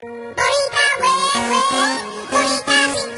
Bonita, güey, güey, bonita cintura.